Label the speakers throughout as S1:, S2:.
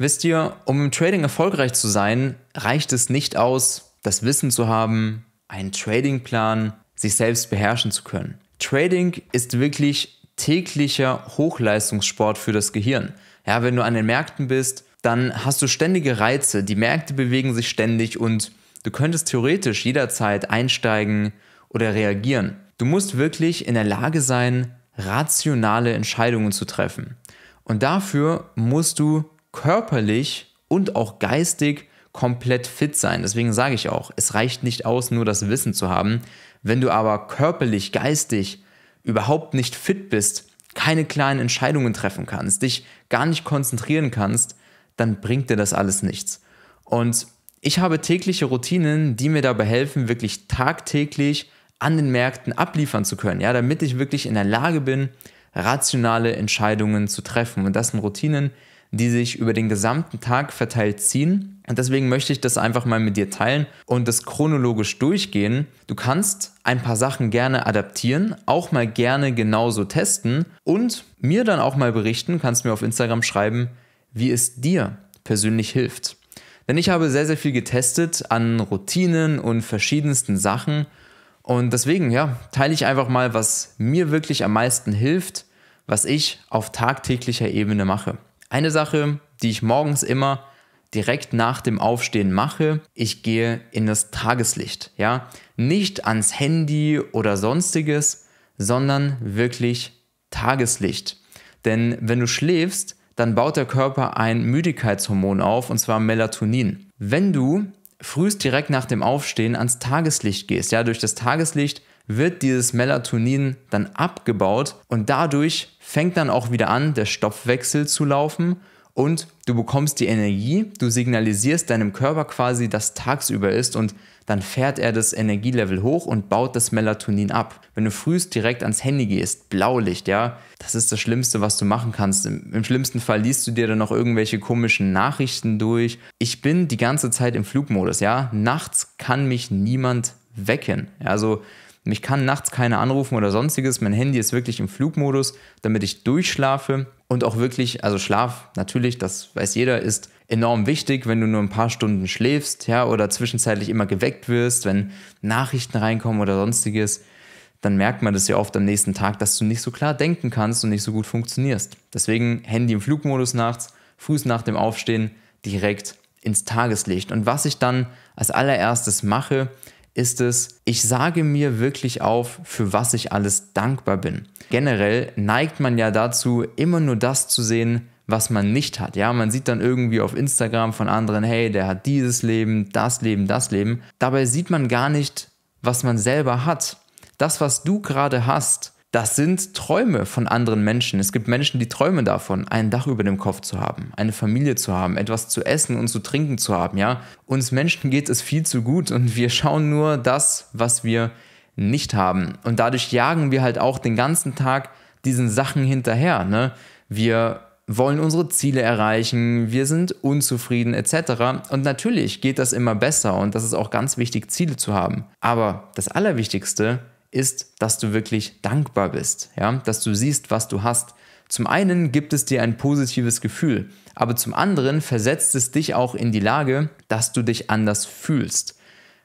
S1: Wisst ihr, um im Trading erfolgreich zu sein, reicht es nicht aus, das Wissen zu haben, einen Tradingplan, sich selbst beherrschen zu können. Trading ist wirklich täglicher Hochleistungssport für das Gehirn. Ja, wenn du an den Märkten bist, dann hast du ständige Reize, die Märkte bewegen sich ständig und du könntest theoretisch jederzeit einsteigen oder reagieren. Du musst wirklich in der Lage sein, rationale Entscheidungen zu treffen. Und dafür musst du körperlich und auch geistig komplett fit sein. Deswegen sage ich auch, es reicht nicht aus, nur das Wissen zu haben. Wenn du aber körperlich, geistig überhaupt nicht fit bist, keine kleinen Entscheidungen treffen kannst, dich gar nicht konzentrieren kannst, dann bringt dir das alles nichts. Und ich habe tägliche Routinen, die mir dabei helfen, wirklich tagtäglich an den Märkten abliefern zu können, ja, damit ich wirklich in der Lage bin, rationale Entscheidungen zu treffen. Und das sind Routinen, die sich über den gesamten Tag verteilt ziehen. Und deswegen möchte ich das einfach mal mit dir teilen und das chronologisch durchgehen. Du kannst ein paar Sachen gerne adaptieren, auch mal gerne genauso testen und mir dann auch mal berichten, kannst mir auf Instagram schreiben, wie es dir persönlich hilft. Denn ich habe sehr, sehr viel getestet an Routinen und verschiedensten Sachen. Und deswegen, ja, teile ich einfach mal, was mir wirklich am meisten hilft, was ich auf tagtäglicher Ebene mache. Eine Sache, die ich morgens immer direkt nach dem Aufstehen mache, ich gehe in das Tageslicht, ja? Nicht ans Handy oder sonstiges, sondern wirklich Tageslicht. Denn wenn du schläfst, dann baut der Körper ein Müdigkeitshormon auf, und zwar Melatonin. Wenn du frühst direkt nach dem Aufstehen ans Tageslicht gehst, ja, durch das Tageslicht wird dieses Melatonin dann abgebaut und dadurch fängt dann auch wieder an, der Stoffwechsel zu laufen und du bekommst die Energie, du signalisierst deinem Körper quasi, dass tagsüber ist und dann fährt er das Energielevel hoch und baut das Melatonin ab. Wenn du frühst direkt ans Handy gehst, Blaulicht, ja, das ist das Schlimmste, was du machen kannst. Im, Im, schlimmsten Fall liest du dir dann noch irgendwelche komischen Nachrichten durch. Ich bin die ganze Zeit im Flugmodus, ja. Nachts kann mich niemand wecken. Also mich kann nachts keiner anrufen oder sonstiges. Mein Handy ist wirklich im Flugmodus, damit ich durchschlafe und auch wirklich, also Schlaf natürlich, das weiß jeder, ist enorm wichtig, wenn du nur ein paar Stunden schläfst, ja, oder zwischenzeitlich immer geweckt wirst, wenn Nachrichten reinkommen oder sonstiges, dann merkt man das ja oft am nächsten Tag, dass du nicht so klar denken kannst und nicht so gut funktionierst. Deswegen Handy im Flugmodus nachts, Fuß nach dem Aufstehen direkt ins Tageslicht. Und was ich dann als allererstes mache, ist es, ich sage mir wirklich auf, für was ich alles dankbar bin. Generell neigt man ja dazu, immer nur das zu sehen, was man nicht hat. Ja, man sieht dann irgendwie auf Instagram von anderen, hey, der hat dieses Leben, das Leben, das Leben. Dabei sieht man gar nicht, was man selber hat. Das, was du gerade hast, das sind Träume von anderen Menschen. Es gibt Menschen, die träumen davon, ein Dach über dem Kopf zu haben, eine Familie zu haben, etwas zu essen und zu trinken zu haben, ja? Uns Menschen geht es viel zu gut und wir schauen nur das, was wir nicht haben. Und dadurch jagen wir halt auch den ganzen Tag diesen Sachen hinterher, ne? Wir wollen unsere Ziele erreichen, wir sind unzufrieden etc. Und natürlich geht das immer besser und das ist auch ganz wichtig, Ziele zu haben. Aber das Allerwichtigste ist, dass du wirklich dankbar bist, ja, dass du siehst, was du hast. Zum einen gibt es dir ein positives Gefühl, aber zum anderen versetzt es dich auch in die Lage, dass du dich anders fühlst.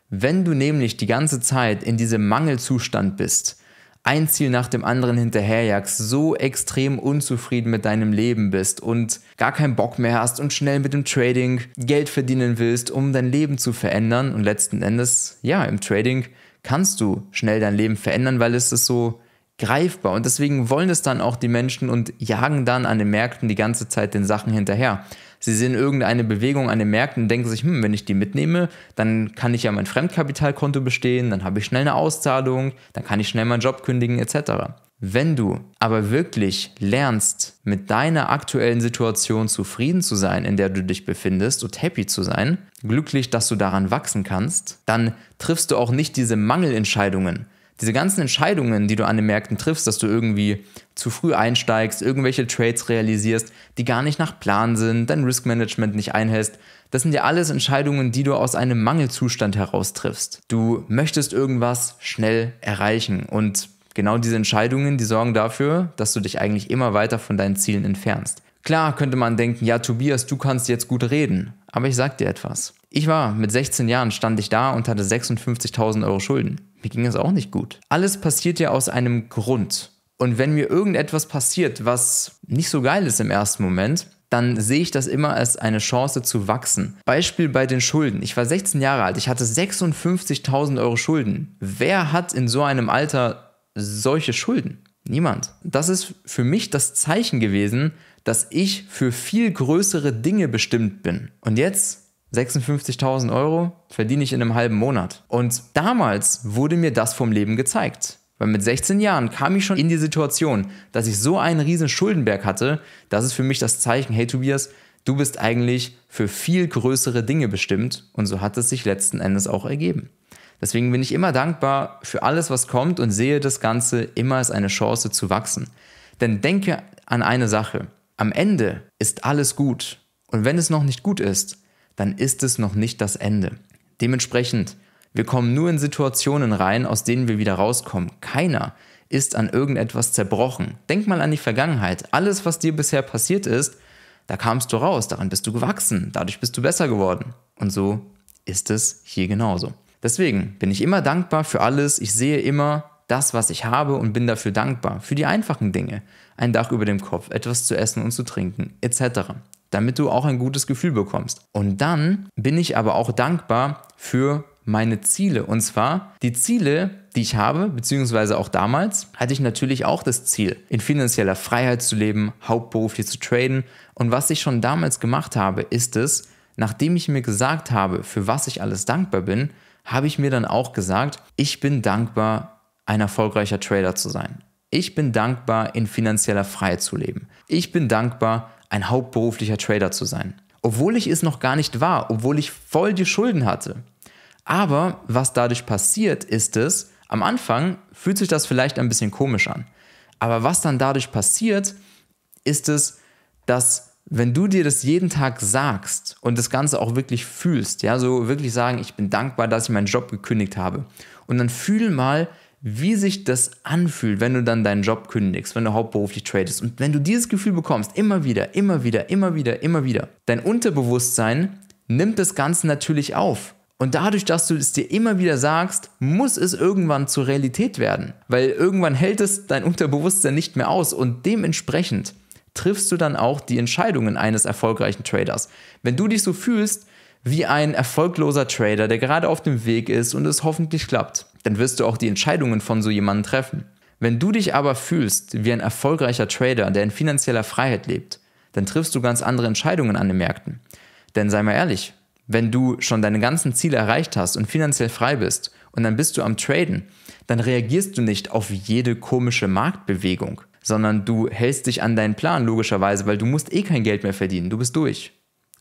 S1: Wenn du nämlich die ganze Zeit in diesem Mangelzustand bist, ein Ziel nach dem anderen hinterherjagst, so extrem unzufrieden mit deinem Leben bist und gar keinen Bock mehr hast und schnell mit dem Trading Geld verdienen willst, um dein Leben zu verändern und letzten Endes, ja, im Trading kannst du schnell dein Leben verändern, weil es ist so greifbar. Und deswegen wollen es dann auch die Menschen und jagen dann an den Märkten die ganze Zeit den Sachen hinterher. Sie sehen irgendeine Bewegung an den Märkten und denken sich, hm, wenn ich die mitnehme, dann kann ich ja mein Fremdkapitalkonto bestehen, dann habe ich schnell eine Auszahlung, dann kann ich schnell meinen Job kündigen etc. Wenn du aber wirklich lernst, mit deiner aktuellen Situation zufrieden zu sein, in der du dich befindest und happy zu sein, glücklich, dass du daran wachsen kannst, dann triffst du auch nicht diese Mangelentscheidungen. Diese ganzen Entscheidungen, die du an den Märkten triffst, dass du irgendwie zu früh einsteigst, irgendwelche Trades realisierst, die gar nicht nach Plan sind, dein Riskmanagement nicht einhältst, das sind ja alles Entscheidungen, die du aus einem Mangelzustand heraus triffst. Du möchtest irgendwas schnell erreichen und genau diese Entscheidungen, die sorgen dafür, dass du dich eigentlich immer weiter von deinen Zielen entfernst. Klar könnte man denken, ja Tobias, du kannst jetzt gut reden, aber ich sag dir etwas. Ich war mit 16 Jahren, stand ich da und hatte 56.000 Euro Schulden. Mir ging es auch nicht gut. Alles passiert ja aus einem Grund. Und wenn mir irgendetwas passiert, was nicht so geil ist im ersten Moment, dann sehe ich das immer als eine Chance zu wachsen. Beispiel bei den Schulden. Ich war 16 Jahre alt, ich hatte 56.000 Euro Schulden. Wer hat in so einem Alter solche Schulden? Niemand. Das ist für mich das Zeichen gewesen, dass ich für viel größere Dinge bestimmt bin. Und jetzt 56.000 Euro verdiene ich in einem halben Monat. Und damals wurde mir das vom Leben gezeigt. Weil mit 16 Jahren kam ich schon in die Situation, dass ich so einen riesen Schuldenberg hatte, das ist für mich das Zeichen, hey Tobias, du bist eigentlich für viel größere Dinge bestimmt und so hat es sich letzten Endes auch ergeben. Deswegen bin ich immer dankbar für alles, was kommt und sehe das Ganze immer als eine Chance zu wachsen. Denn denke an eine Sache. Am Ende ist alles gut und wenn es noch nicht gut ist, dann ist es noch nicht das Ende. Dementsprechend wir kommen nur in Situationen rein, aus denen wir wieder rauskommen. Keiner ist an irgendetwas zerbrochen. Denk mal an die Vergangenheit. Alles, was dir bisher passiert ist, da kamst du raus, daran bist du gewachsen, dadurch bist du besser geworden. Und so ist es hier genauso. Deswegen bin ich immer dankbar für alles. Ich sehe immer das, was ich habe und bin dafür dankbar. Für die einfachen Dinge. Ein Dach über dem Kopf, etwas zu essen und zu trinken, etc. Damit du auch ein gutes Gefühl bekommst. Und dann bin ich aber auch dankbar für meine Ziele. Und zwar die Ziele, die ich habe, beziehungsweise auch damals, hatte ich natürlich auch das Ziel, in finanzieller Freiheit zu leben, hauptberuflich zu traden. Und was ich schon damals gemacht habe, ist es, nachdem ich mir gesagt habe, für was ich alles dankbar bin, habe ich mir dann auch gesagt, ich bin dankbar, ein erfolgreicher Trader zu sein. Ich bin dankbar, in finanzieller Freiheit zu leben. Ich bin dankbar, ein hauptberuflicher Trader zu sein. Obwohl ich es noch gar nicht war, obwohl ich voll die Schulden hatte. Aber was dadurch passiert, ist es, am Anfang fühlt sich das vielleicht ein bisschen komisch an. Aber was dann dadurch passiert, ist es, dass wenn du dir das jeden Tag sagst und das Ganze auch wirklich fühlst, ja, so wirklich sagen, ich bin dankbar, dass ich meinen Job gekündigt habe. Und dann fühl mal, wie sich das anfühlt, wenn du dann deinen Job kündigst, wenn du hauptberuflich tradest. Und wenn du dieses Gefühl bekommst, immer wieder, immer wieder, immer wieder, immer wieder, dein Unterbewusstsein nimmt das Ganze natürlich auf. Und dadurch, dass du es dir immer wieder sagst, muss es irgendwann zur Realität werden. Weil irgendwann hält es dein Unterbewusstsein nicht mehr aus und dementsprechend triffst du dann auch die Entscheidungen eines erfolgreichen Traders. Wenn du dich so fühlst wie ein erfolgloser Trader, der gerade auf dem Weg ist und es hoffentlich klappt, dann wirst du auch die Entscheidungen von so jemandem treffen. Wenn du dich aber fühlst wie ein erfolgreicher Trader, der in finanzieller Freiheit lebt, dann triffst du ganz andere Entscheidungen an den Märkten. Denn sei mal ehrlich, wenn du schon deine ganzen Ziele erreicht hast und finanziell frei bist und dann bist du am Traden, dann reagierst du nicht auf jede komische Marktbewegung, sondern du hältst dich an deinen Plan logischerweise, weil du musst eh kein Geld mehr verdienen, du bist durch.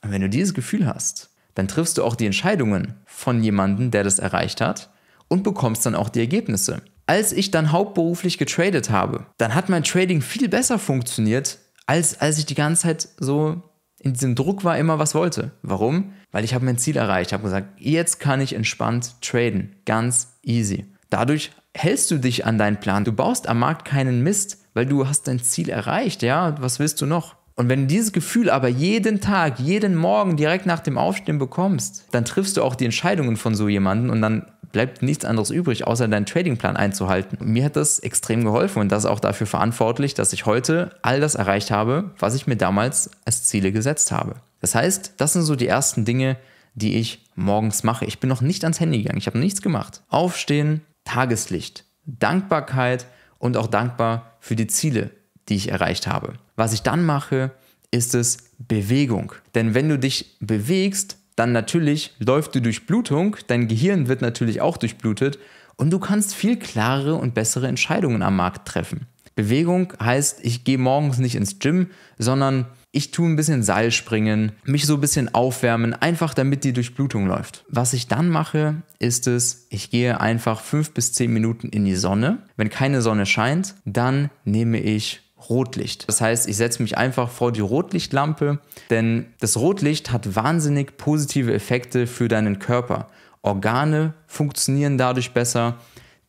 S1: Und wenn du dieses Gefühl hast, dann triffst du auch die Entscheidungen von jemandem, der das erreicht hat und bekommst dann auch die Ergebnisse. Als ich dann hauptberuflich getradet habe, dann hat mein Trading viel besser funktioniert, als als ich die ganze Zeit so in diesem Druck war, immer was wollte. Warum? Weil ich habe mein Ziel erreicht. Ich habe gesagt, jetzt kann ich entspannt traden. Ganz easy. Dadurch hältst du dich an deinen Plan. Du baust am Markt keinen Mist, weil du hast dein Ziel erreicht. Ja, was willst du noch? Und wenn du dieses Gefühl aber jeden Tag, jeden Morgen direkt nach dem Aufstehen bekommst, dann triffst du auch die Entscheidungen von so jemandem und dann bleibt nichts anderes übrig, außer deinen Tradingplan einzuhalten. Und mir hat das extrem geholfen und das ist auch dafür verantwortlich, dass ich heute all das erreicht habe, was ich mir damals als Ziele gesetzt habe. Das heißt, das sind so die ersten Dinge, die ich morgens mache. Ich bin noch nicht ans Handy gegangen, ich habe nichts gemacht. Aufstehen, Tageslicht, Dankbarkeit und auch dankbar für die Ziele, die ich erreicht habe. Was ich dann mache, ist es Bewegung. Denn wenn du dich bewegst, dann natürlich läuft die Durchblutung, dein Gehirn wird natürlich auch durchblutet und du kannst viel klarere und bessere Entscheidungen am Markt treffen. Bewegung heißt, ich gehe morgens nicht ins Gym, sondern ich tue ein bisschen Seil springen, mich so ein bisschen aufwärmen, einfach damit die Durchblutung läuft. Was ich dann mache, ist es, ich gehe einfach fünf bis zehn Minuten in die Sonne. Wenn keine Sonne scheint, dann nehme ich Rotlicht. Das heißt, ich setze mich einfach vor die Rotlichtlampe, denn das Rotlicht hat wahnsinnig positive Effekte für deinen Körper. Organe funktionieren dadurch besser,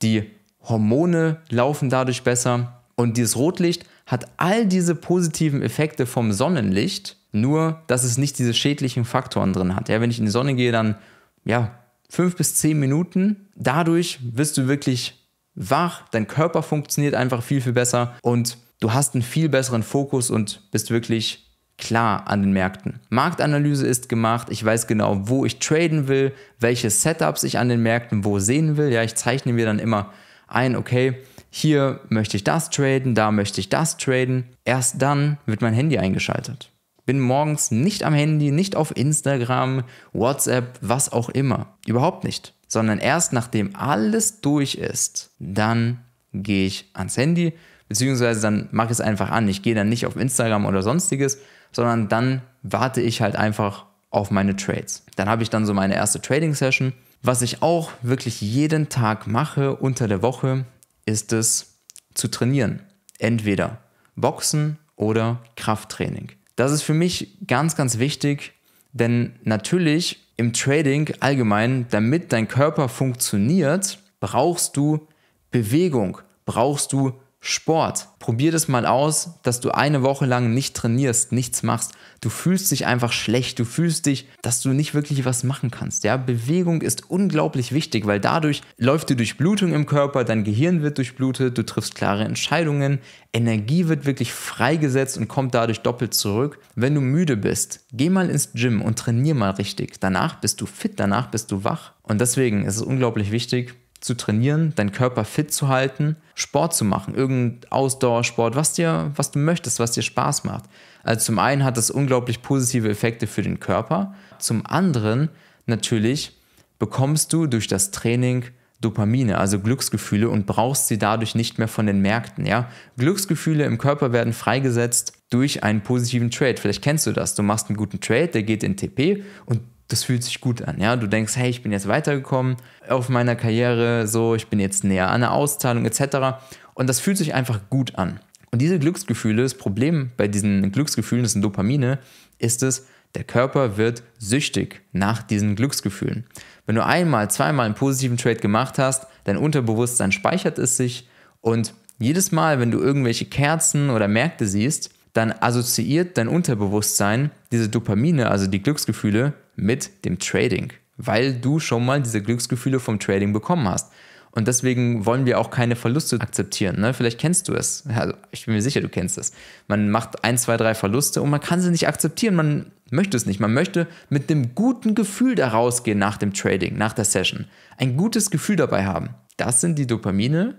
S1: die Hormone laufen dadurch besser und dieses Rotlicht hat all diese positiven Effekte vom Sonnenlicht, nur dass es nicht diese schädlichen Faktoren drin hat. Ja, wenn ich in die Sonne gehe, dann ja, fünf bis zehn Minuten. Dadurch wirst du wirklich wach, dein Körper funktioniert einfach viel, viel besser und du hast einen viel besseren Fokus und bist wirklich klar an den Märkten. Marktanalyse ist gemacht, ich weiß genau, wo ich traden will, welche Setups ich an den Märkten wo sehen will. Ja, ich zeichne mir dann immer ein, okay, hier möchte ich das traden, da möchte ich das traden. Erst dann wird mein Handy eingeschaltet. Bin morgens nicht am Handy, nicht auf Instagram, WhatsApp, was auch immer. Überhaupt nicht. Sondern erst nachdem alles durch ist, dann gehe ich ans Handy, beziehungsweise dann mache ich es einfach an. Ich gehe dann nicht auf Instagram oder sonstiges, sondern dann warte ich halt einfach auf meine Trades. Dann habe ich dann so meine erste Trading-Session. Was ich auch wirklich jeden Tag mache unter der Woche, ist es zu trainieren. Entweder Boxen oder Krafttraining. Das ist für mich ganz, ganz wichtig, denn natürlich im Trading allgemein, damit dein Körper funktioniert, brauchst du Bewegung, brauchst du Sport. Probier das mal aus, dass du eine Woche lang nicht trainierst, nichts machst. Du fühlst dich einfach schlecht, du fühlst dich, dass du nicht wirklich was machen kannst. Ja, Bewegung ist unglaublich wichtig, weil dadurch läuft die Durchblutung im Körper, dein Gehirn wird durchblutet, du triffst klare Entscheidungen, Energie wird wirklich freigesetzt und kommt dadurch doppelt zurück. Wenn du müde bist, geh mal ins Gym und trainier mal richtig. Danach bist du fit, danach bist du wach. Und deswegen ist es unglaublich wichtig, zu trainieren, deinen Körper fit zu halten, Sport zu machen, irgendein Ausdauersport, was dir, was du möchtest, was dir Spaß macht. Also zum einen hat das unglaublich positive Effekte für den Körper, zum anderen natürlich bekommst du durch das Training Dopamine, also Glücksgefühle und brauchst sie dadurch nicht mehr von den Märkten, ja? Glücksgefühle im Körper werden freigesetzt durch einen positiven Trade. Vielleicht kennst du das. Du machst einen guten Trade, der geht in TP und das fühlt sich gut an. Ja, du denkst, hey, ich bin jetzt weitergekommen auf meiner Karriere, so, ich bin jetzt näher an der Auszahlung etc. Und das fühlt sich einfach gut an. Und diese Glücksgefühle, das Problem bei diesen Glücksgefühlen, das sind Dopamine, ist es, der Körper wird süchtig nach diesen Glücksgefühlen. Wenn du einmal, zweimal einen positiven Trade gemacht hast, dein Unterbewusstsein speichert es sich und jedes Mal, wenn du irgendwelche Kerzen oder Märkte siehst, dann assoziiert dein Unterbewusstsein diese Dopamine, also die Glücksgefühle, mit dem Trading, weil du schon mal diese Glücksgefühle vom Trading bekommen hast. Und deswegen wollen wir auch keine Verluste akzeptieren. Ne? Vielleicht kennst du es. Also ich bin mir sicher, du kennst es. Man macht ein, zwei, drei Verluste und man kann sie nicht akzeptieren. Man möchte es nicht. Man möchte mit einem guten Gefühl da rausgehen nach dem Trading, nach der Session. Ein gutes Gefühl dabei haben. Das sind die Dopamine,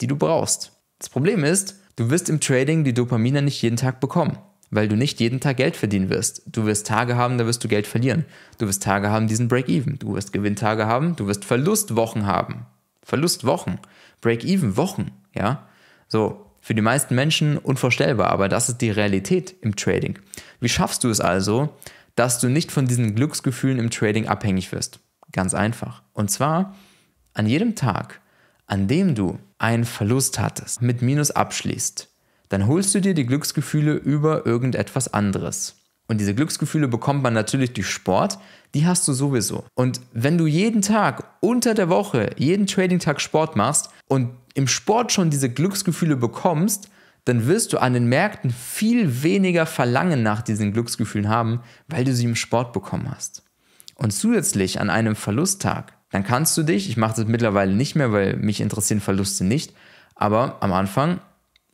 S1: die du brauchst. Das Problem ist, Du wirst im Trading die Dopamine nicht jeden Tag bekommen, weil du nicht jeden Tag Geld verdienen wirst. Du wirst Tage haben, da wirst du Geld verlieren. Du wirst Tage haben, diesen Break-Even. Du wirst Gewinntage haben, du wirst Verlustwochen haben. Verlustwochen. Break-Even Wochen, ja? So, für die meisten Menschen unvorstellbar, aber das ist die Realität im Trading. Wie schaffst du es also, dass du nicht von diesen Glücksgefühlen im Trading abhängig wirst? Ganz einfach. Und zwar an jedem Tag, an dem du einen Verlust hattest, mit Minus abschließt, dann holst du dir die Glücksgefühle über irgendetwas anderes. Und diese Glücksgefühle bekommt man natürlich durch Sport, die hast du sowieso. Und wenn du jeden Tag unter der Woche, jeden Trading-Tag Sport machst und im Sport schon diese Glücksgefühle bekommst, dann wirst du an den Märkten viel weniger Verlangen nach diesen Glücksgefühlen haben, weil du sie im Sport bekommen hast. Und zusätzlich an einem Verlusttag dann kannst du dich, ich mache das mittlerweile nicht mehr, weil mich interessieren Verluste nicht, aber am Anfang,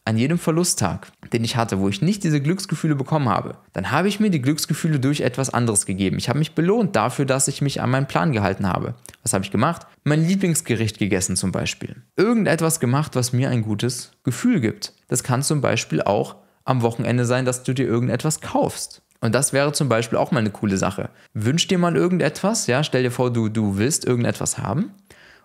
S1: an jedem Verlusttag, den ich hatte, wo ich nicht diese Glücksgefühle bekommen habe, dann habe ich mir die Glücksgefühle durch etwas anderes gegeben. Ich habe mich belohnt dafür, dass ich mich an meinen Plan gehalten habe. Was habe ich gemacht? Mein Lieblingsgericht gegessen zum Beispiel. Irgendetwas gemacht, was mir ein gutes Gefühl gibt. Das kann zum Beispiel auch am Wochenende sein, dass du dir irgendetwas kaufst. Und das wäre zum Beispiel auch mal eine coole Sache. Wünsch dir mal irgendetwas, ja, stell dir vor, du, du willst irgendetwas haben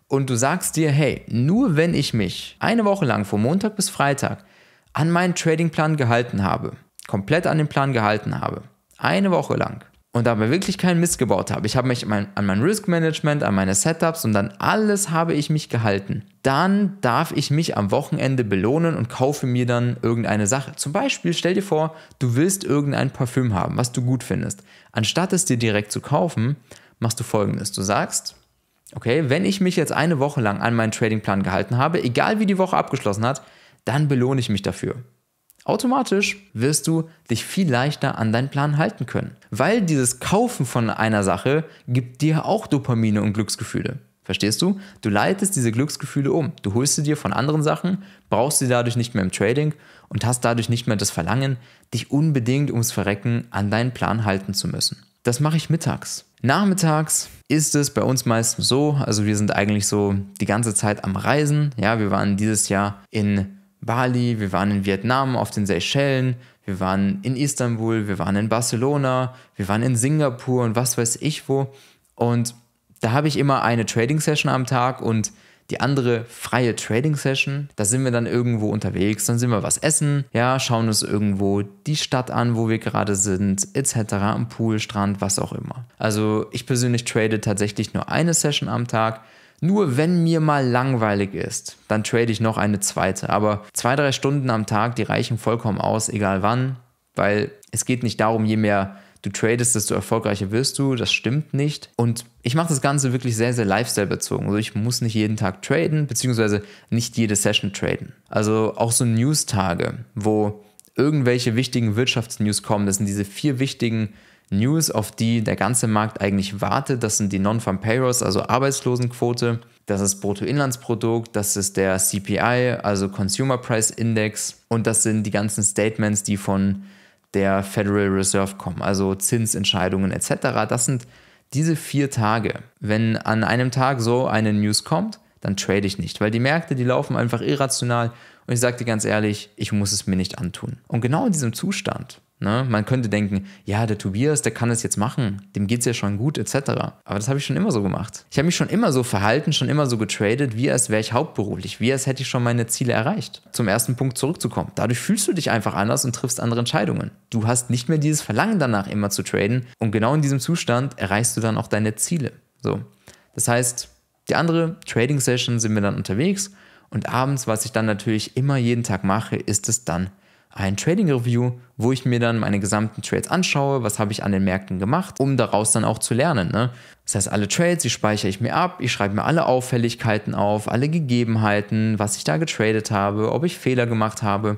S1: und du sagst dir, hey, nur wenn ich mich eine Woche lang von Montag bis Freitag an meinen Tradingplan gehalten habe, komplett an den Plan gehalten habe, eine Woche lang, und dabei wirklich keinen Mist gebaut habe. Ich habe mich an mein Risk Management, an meine Setups und an alles habe ich mich gehalten. Dann darf ich mich am Wochenende belohnen und kaufe mir dann irgendeine Sache. Zum Beispiel stell dir vor, du willst irgendein Parfüm haben, was du gut findest. Anstatt es dir direkt zu kaufen, machst du folgendes. Du sagst, okay, wenn ich mich jetzt eine Woche lang an meinen Tradingplan gehalten habe, egal wie die Woche abgeschlossen hat, dann belohne ich mich dafür. Automatisch wirst du dich viel leichter an deinen Plan halten können. Weil dieses Kaufen von einer Sache gibt dir auch Dopamine und Glücksgefühle. Verstehst du? Du leitest diese Glücksgefühle um. Du holst sie dir von anderen Sachen, brauchst sie dadurch nicht mehr im Trading und hast dadurch nicht mehr das Verlangen, dich unbedingt ums Verrecken an deinen Plan halten zu müssen. Das mache ich mittags. Nachmittags ist es bei uns meistens so, also wir sind eigentlich so die ganze Zeit am Reisen. Ja, wir waren dieses Jahr in Bali, wir waren in Vietnam, auf den Seychellen, wir waren in Istanbul, wir waren in Barcelona, wir waren in Singapur und was weiß ich wo. Und da habe ich immer eine Trading Session am Tag und die andere freie Trading Session, da sind wir dann irgendwo unterwegs, dann sind wir was essen, ja, schauen uns irgendwo die Stadt an, wo wir gerade sind, etc., am Pool, Strand, was auch immer. Also ich persönlich trade tatsächlich nur eine Session am Tag. Nur wenn mir mal langweilig ist, dann trade ich noch eine zweite. Aber zwei, drei Stunden am Tag, die reichen vollkommen aus, egal wann, weil es geht nicht darum, je mehr du tradest, desto erfolgreicher wirst du. Das stimmt nicht. Und ich mache das Ganze wirklich sehr, sehr lifestyle-bezogen. Also ich muss nicht jeden Tag traden, beziehungsweise nicht jede Session traden. Also auch so News-Tage, wo irgendwelche wichtigen Wirtschaftsnews kommen. Das sind diese vier wichtigen News, auf die der ganze Markt eigentlich wartet. Das sind die Non-Farm Payrolls, also Arbeitslosenquote. Das ist Bruttoinlandsprodukt, das ist der CPI, also Consumer Price Index. Und das sind die ganzen Statements, die von der Federal Reserve kommen, also Zinsentscheidungen etc. Das sind diese vier Tage. Wenn an einem Tag so eine News kommt, dann trade ich nicht, weil die Märkte, die laufen einfach irrational und ich sage dir ganz ehrlich, ich muss es mir nicht antun. Und genau in diesem Zustand Ne? Man könnte denken, ja, der Tobias, der kann es jetzt machen, dem geht es ja schon gut, etc. Aber das habe ich schon immer so gemacht. Ich habe mich schon immer so verhalten, schon immer so getradet, wie als wäre ich hauptberuflich, wie als hätte ich schon meine Ziele erreicht. Zum ersten Punkt zurückzukommen. Dadurch fühlst du dich einfach anders und triffst andere Entscheidungen. Du hast nicht mehr dieses Verlangen danach, immer zu traden. Und genau in diesem Zustand erreichst du dann auch deine Ziele. So. Das heißt, die andere Trading-Session sind wir dann unterwegs und abends, was ich dann natürlich immer jeden Tag mache, ist es dann ein Trading Review, wo ich mir dann meine gesamten Trades anschaue, was habe ich an den Märkten gemacht, um daraus dann auch zu lernen. Ne? Das heißt, alle Trades, die speichere ich mir ab, ich schreibe mir alle Auffälligkeiten auf, alle Gegebenheiten, was ich da getradet habe, ob ich Fehler gemacht habe,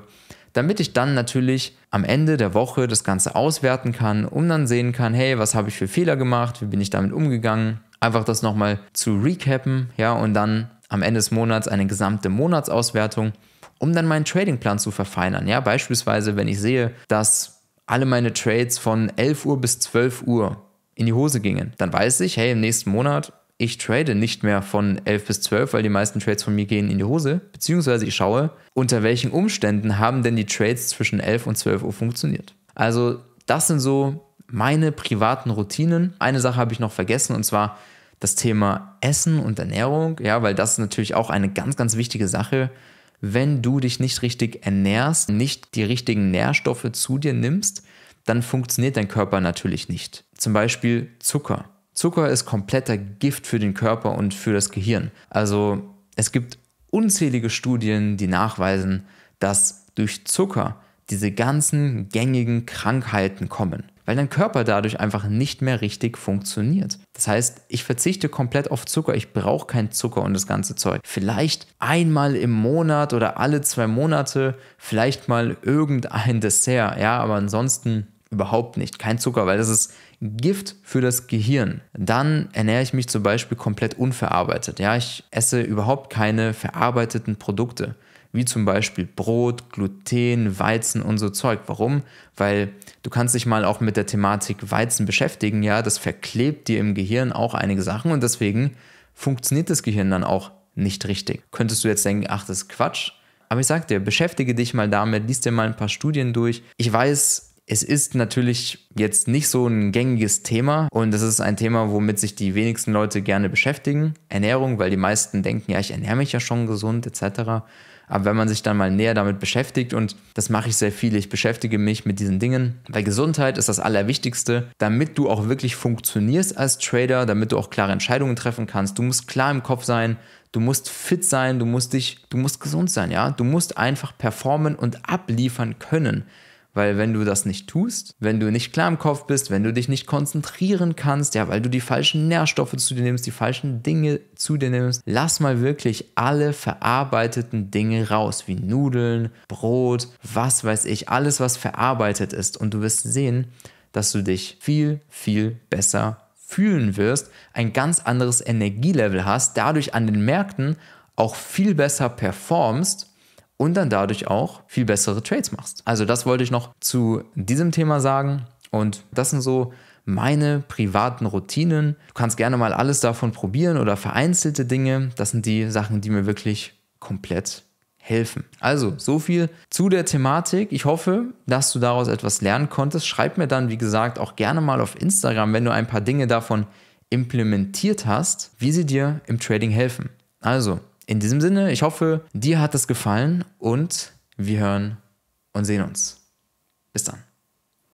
S1: damit ich dann natürlich am Ende der Woche das Ganze auswerten kann, um dann sehen kann, hey, was habe ich für Fehler gemacht, wie bin ich damit umgegangen, einfach das nochmal zu recappen, ja, und dann am Ende des Monats eine gesamte Monatsauswertung um dann meinen Tradingplan zu verfeinern. Ja, beispielsweise, wenn ich sehe, dass alle meine Trades von 11 Uhr bis 12 Uhr in die Hose gingen, dann weiß ich, hey, im nächsten Monat, ich trade nicht mehr von 11 bis 12, weil die meisten Trades von mir gehen in die Hose, beziehungsweise ich schaue, unter welchen Umständen haben denn die Trades zwischen 11 und 12 Uhr funktioniert. Also das sind so meine privaten Routinen. Eine Sache habe ich noch vergessen und zwar das Thema Essen und Ernährung, ja, weil das ist natürlich auch eine ganz, ganz wichtige Sache wenn du dich nicht richtig ernährst, nicht die richtigen Nährstoffe zu dir nimmst, dann funktioniert dein Körper natürlich nicht. Zum Beispiel Zucker. Zucker ist kompletter Gift für den Körper und für das Gehirn. Also es gibt unzählige Studien, die nachweisen, dass durch Zucker diese ganzen gängigen Krankheiten kommen weil dein Körper dadurch einfach nicht mehr richtig funktioniert. Das heißt, ich verzichte komplett auf Zucker, ich brauche keinen Zucker und das ganze Zeug. Vielleicht einmal im Monat oder alle zwei Monate, vielleicht mal irgendein Dessert, ja, aber ansonsten überhaupt nicht. Kein Zucker, weil das ist Gift für das Gehirn. Dann ernähre ich mich zum Beispiel komplett unverarbeitet. Ja, ich esse überhaupt keine verarbeiteten Produkte wie zum Beispiel Brot, Gluten, Weizen und so Zeug. Warum? Weil du kannst dich mal auch mit der Thematik Weizen beschäftigen, ja, das verklebt dir im Gehirn auch einige Sachen und deswegen funktioniert das Gehirn dann auch nicht richtig. Könntest du jetzt denken, ach, das ist Quatsch. Aber ich sag dir, beschäftige dich mal damit, liest dir mal ein paar Studien durch. Ich weiß, es ist natürlich jetzt nicht so ein gängiges Thema und es ist ein Thema, womit sich die wenigsten Leute gerne beschäftigen. Ernährung, weil die meisten denken, ja, ich ernähre mich ja schon gesund etc. Aber wenn man sich dann mal näher damit beschäftigt, und das mache ich sehr viel, ich beschäftige mich mit diesen Dingen, weil Gesundheit ist das Allerwichtigste, damit du auch wirklich funktionierst als Trader, damit du auch klare Entscheidungen treffen kannst. Du musst klar im Kopf sein, du musst fit sein, du musst dich, du musst gesund sein, ja. Du musst einfach performen und abliefern können. Weil wenn du das nicht tust, wenn du nicht klar im Kopf bist, wenn du dich nicht konzentrieren kannst, ja, weil du die falschen Nährstoffe zu dir nimmst, die falschen Dinge zu dir nimmst, lass mal wirklich alle verarbeiteten Dinge raus, wie Nudeln, Brot, was weiß ich, alles, was verarbeitet ist. Und du wirst sehen, dass du dich viel, viel besser fühlen wirst, ein ganz anderes Energielevel hast, dadurch an den Märkten auch viel besser performst und dann dadurch auch viel bessere Trades machst. Also das wollte ich noch zu diesem Thema sagen und das sind so meine privaten Routinen. Du kannst gerne mal alles davon probieren oder vereinzelte Dinge. Das sind die Sachen, die mir wirklich komplett helfen. Also, so viel zu der Thematik. Ich hoffe, dass du daraus etwas lernen konntest. Schreib mir dann, wie gesagt, auch gerne mal auf Instagram, wenn du ein paar Dinge davon implementiert hast, wie sie dir im Trading helfen. Also, in diesem Sinne, ich hoffe, dir hat es gefallen und wir hören und sehen uns. Bis dann.